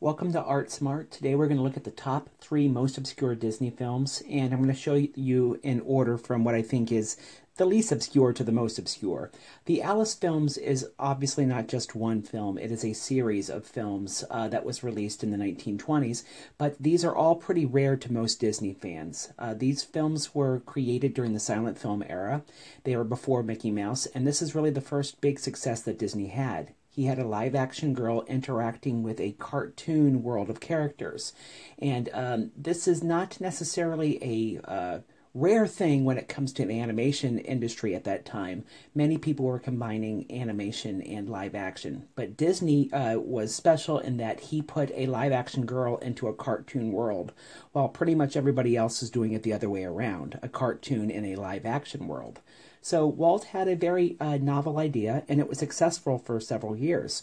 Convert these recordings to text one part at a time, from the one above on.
Welcome to Art Smart. Today we're going to look at the top three most obscure Disney films, and I'm going to show you in order from what I think is the least obscure to the most obscure. The Alice films is obviously not just one film, it is a series of films uh, that was released in the 1920s, but these are all pretty rare to most Disney fans. Uh, these films were created during the silent film era, they were before Mickey Mouse, and this is really the first big success that Disney had he had a live action girl interacting with a cartoon world of characters. And um, this is not necessarily a uh, rare thing when it comes to the animation industry at that time. Many people were combining animation and live action. But Disney uh, was special in that he put a live action girl into a cartoon world, while pretty much everybody else is doing it the other way around a cartoon in a live action world. So Walt had a very uh, novel idea, and it was successful for several years.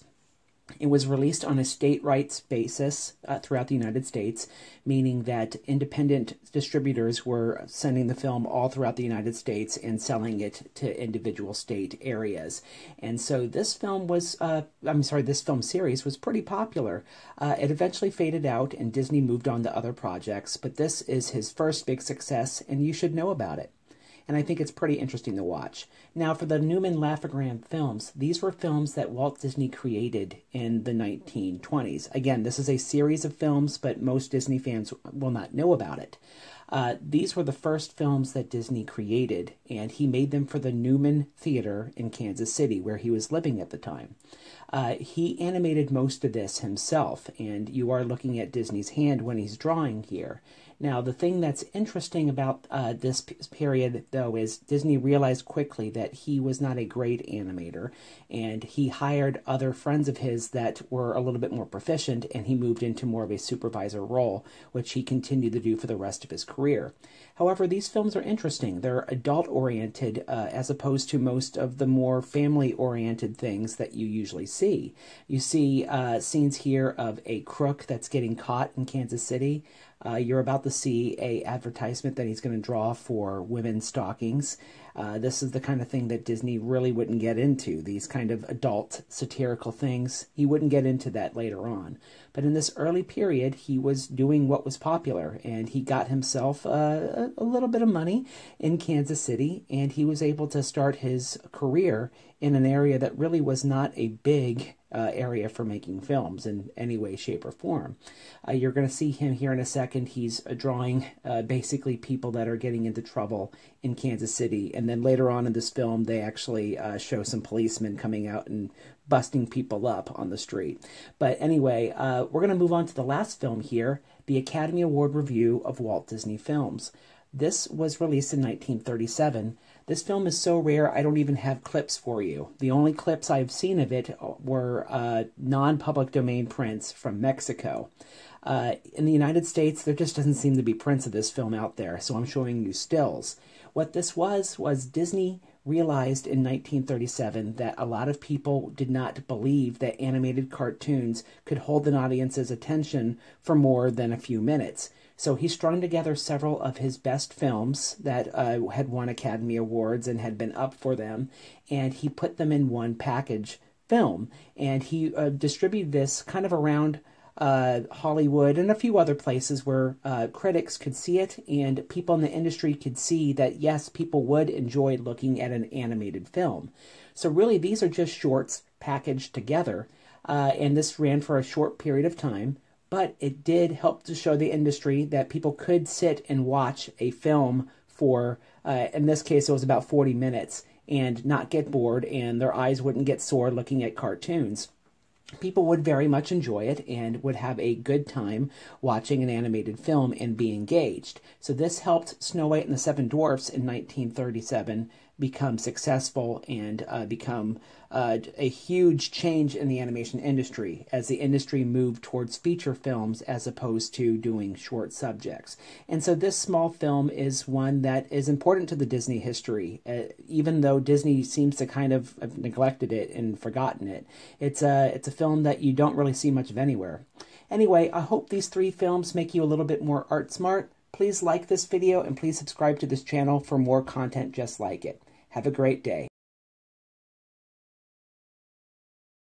It was released on a state rights basis uh, throughout the United States, meaning that independent distributors were sending the film all throughout the United States and selling it to individual state areas. And so this film was, uh, I'm sorry, this film series was pretty popular. Uh, it eventually faded out and Disney moved on to other projects, but this is his first big success, and you should know about it and I think it's pretty interesting to watch. Now, for the Newman Laugh-O-Gram films, these were films that Walt Disney created in the 1920s. Again, this is a series of films, but most Disney fans will not know about it. Uh, these were the first films that Disney created, and he made them for the Newman Theater in Kansas City, where he was living at the time. Uh, he animated most of this himself, and you are looking at Disney's hand when he's drawing here. Now, the thing that's interesting about uh, this period, though, is Disney realized quickly that he was not a great animator, and he hired other friends of his that were a little bit more proficient, and he moved into more of a supervisor role, which he continued to do for the rest of his career. However, these films are interesting. They're adult oriented uh, as opposed to most of the more family oriented things that you usually see. You see uh, scenes here of a crook that's getting caught in Kansas City. Uh, you're about to see a advertisement that he's going to draw for women's stockings. Uh, this is the kind of thing that Disney really wouldn't get into, these kind of adult satirical things. He wouldn't get into that later on. But in this early period, he was doing what was popular, and he got himself uh, a little bit of money in Kansas City, and he was able to start his career in an area that really was not a big uh, area for making films in any way, shape, or form. Uh, you're going to see him here in a second. He's uh, drawing uh, basically people that are getting into trouble in Kansas City. And then later on in this film, they actually uh, show some policemen coming out and busting people up on the street. But anyway, we're going to move on to the last film here the Academy Award review of Walt Disney Films. This was released in 1937. This film is so rare, I don't even have clips for you. The only clips I've seen of it were uh, non public domain prints from Mexico. Uh, in the United States, there just doesn't seem to be prints of this film out there, so I'm showing you stills. What this was, was Disney realized in 1937 that a lot of people did not believe that animated cartoons could hold an audience's attention for more than a few minutes. So he strung together several of his best films that uh, had won Academy Awards and had been up for them, and he put them in one package film. And he uh, distributed this kind of around uh, Hollywood and a few other places where uh, critics could see it and people in the industry could see that, yes, people would enjoy looking at an animated film. So, really, these are just shorts packaged together. Uh, and this ran for a short period of time but it did help to show the industry that people could sit and watch a film for, uh, in this case, it was about 40 minutes and not get bored and their eyes wouldn't get sore looking at cartoons. People would very much enjoy it and would have a good time watching an animated film and be engaged. So, this helped Snow White and the Seven Dwarfs in 1937 become successful and uh, become uh, a huge change in the animation industry as the industry moved towards feature films as opposed to doing short subjects. And so this small film is one that is important to the Disney history, uh, even though Disney seems to kind of have neglected it and forgotten it. It's a, it's a film that you don't really see much of anywhere. Anyway, I hope these three films make you a little bit more art smart. Please like this video and please subscribe to this channel for more content just like it. Have a great day.